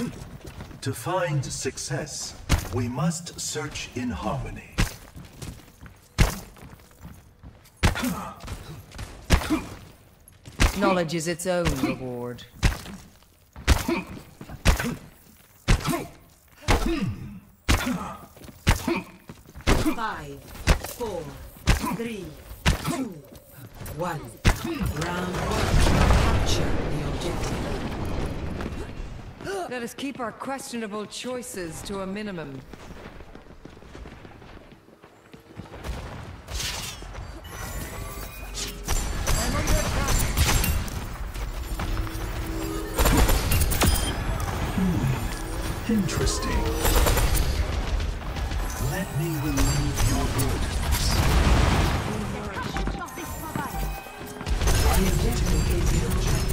To find success, we must search in harmony. Knowledge is its own reward. Five, four, three, two, one. Round one. Capture the objective. Let us keep our questionable choices to a minimum. I'm under attack. Interesting. Let me relieve your burdens. The objective is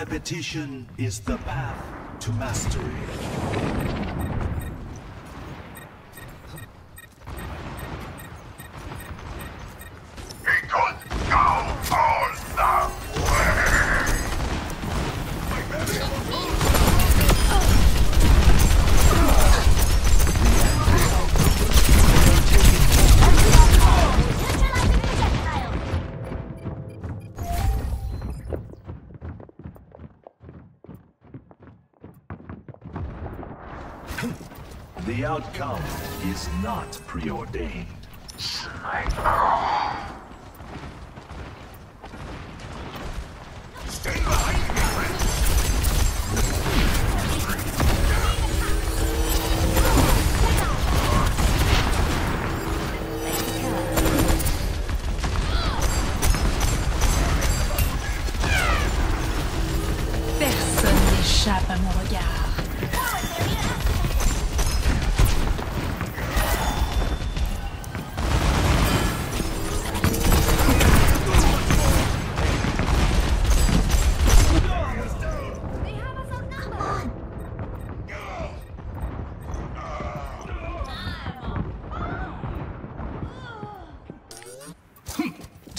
Repetition is the path to mastery. Outcome is not preordained.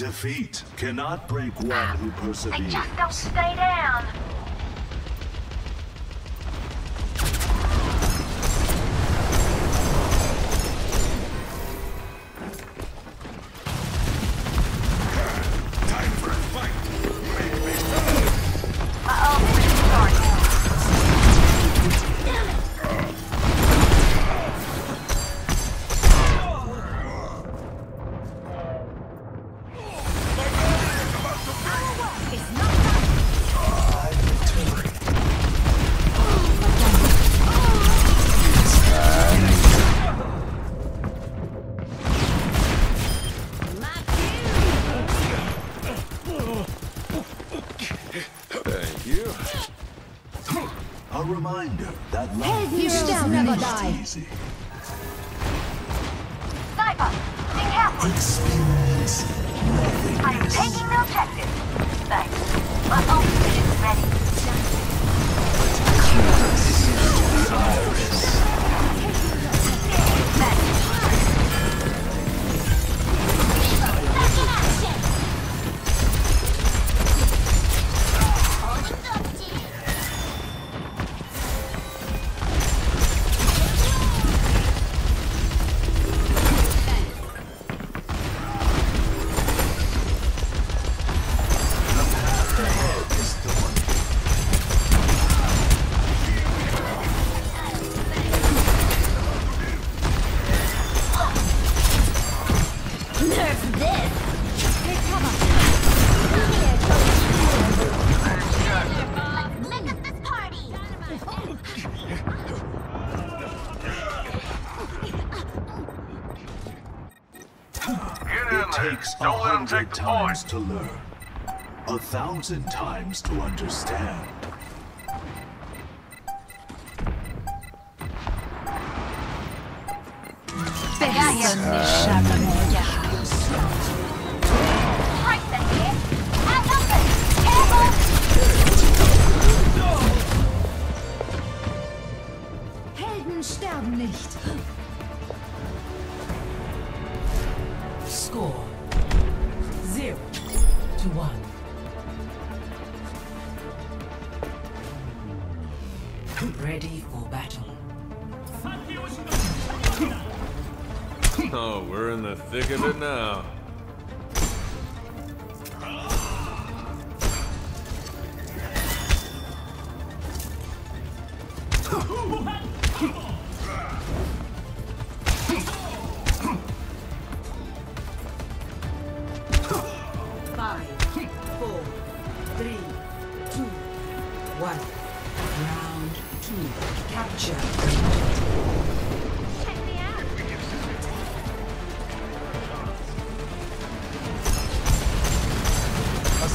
Defeat cannot break one ah, who They perseveres. just don't stay down. A reminder that life Heroes is never die. easy. Sniper, be careful. Experience nothing I am taking the objective. Thanks. My ultimate is ready. Nerf It takes a hundred times to learn. a thousand times to understand.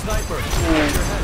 Sniper! The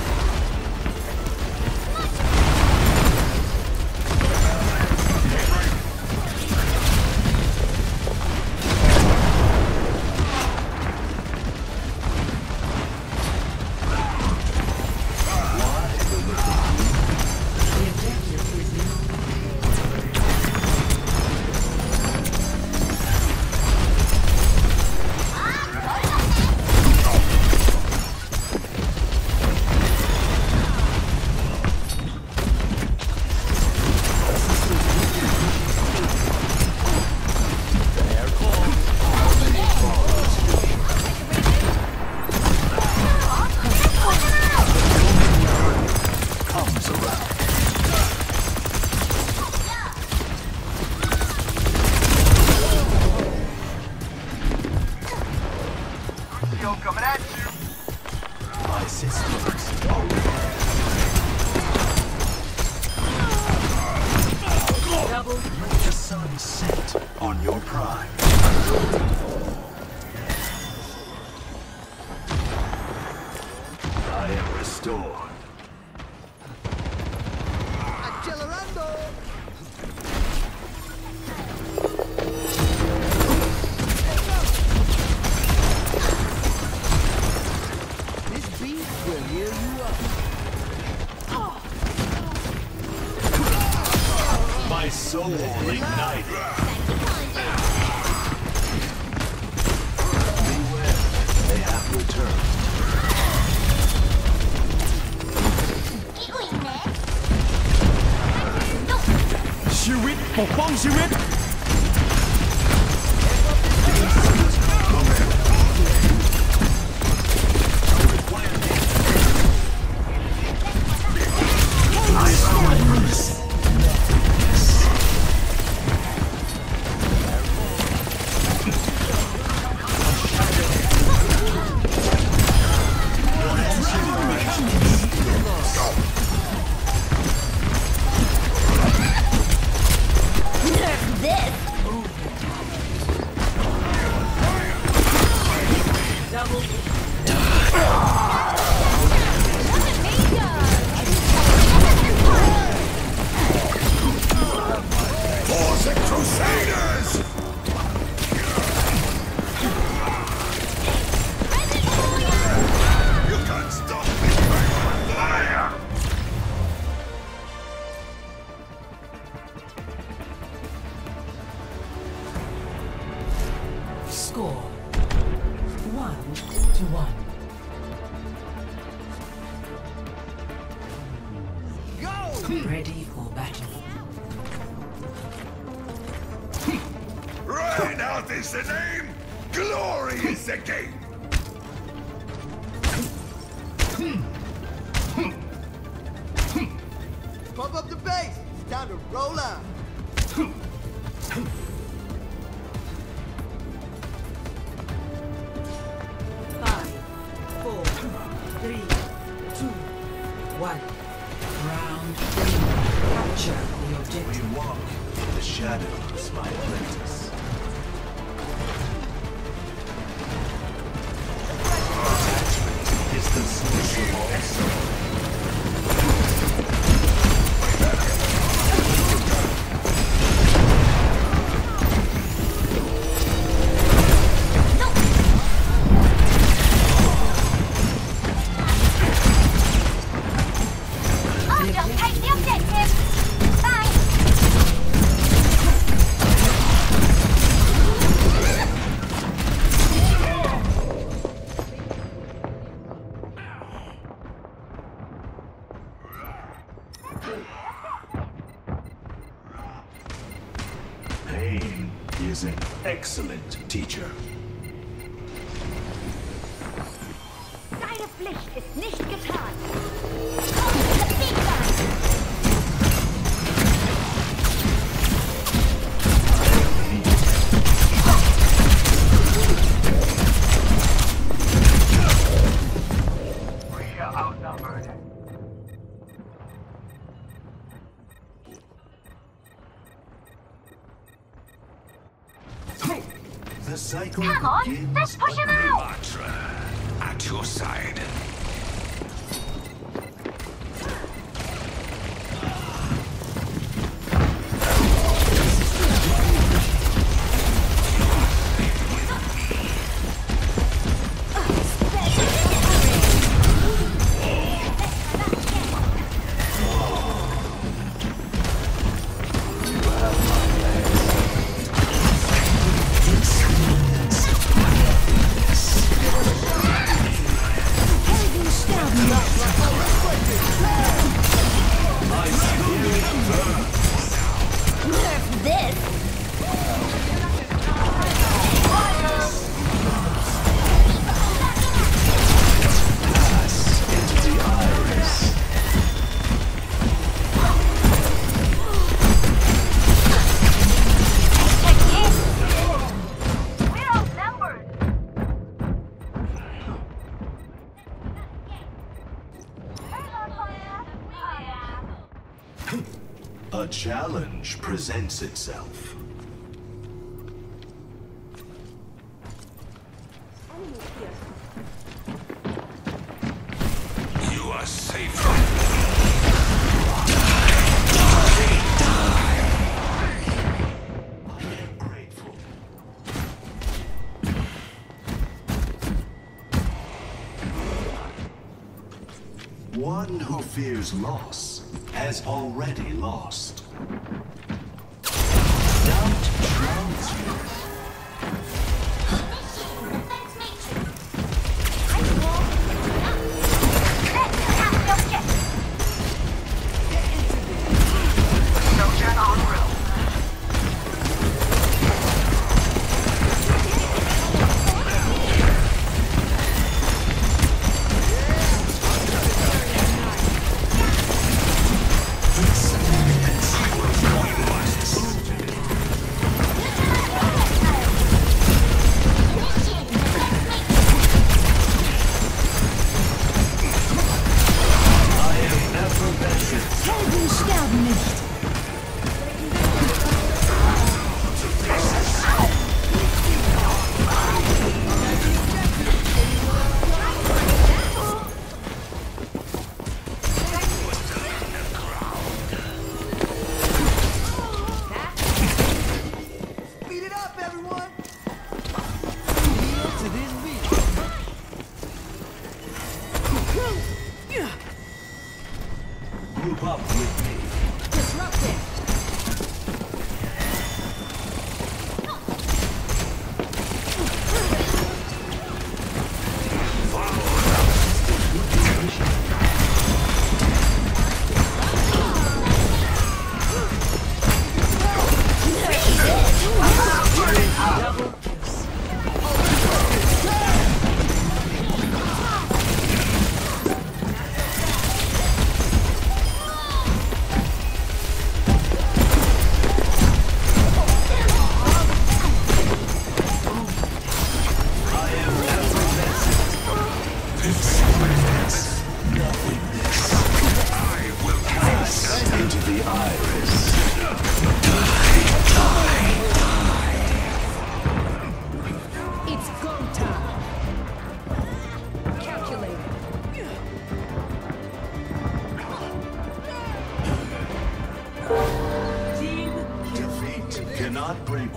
My systems Double. Let the sun set on your prime. I am restored. Please, you rip this. Score one to one. Go! Ready for battle. Right out is the name, glory is the game. Pump up the bass. It's time to roll out. One. Round three. Capture the We objective. walk in the shadows, my apprentice. Excellent, teacher. Deine Pflicht ist nicht getan. Come on, let's push him out! At your side. Presents itself. You are safe. One who fears loss has already lost. Drowns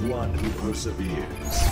one who perseveres.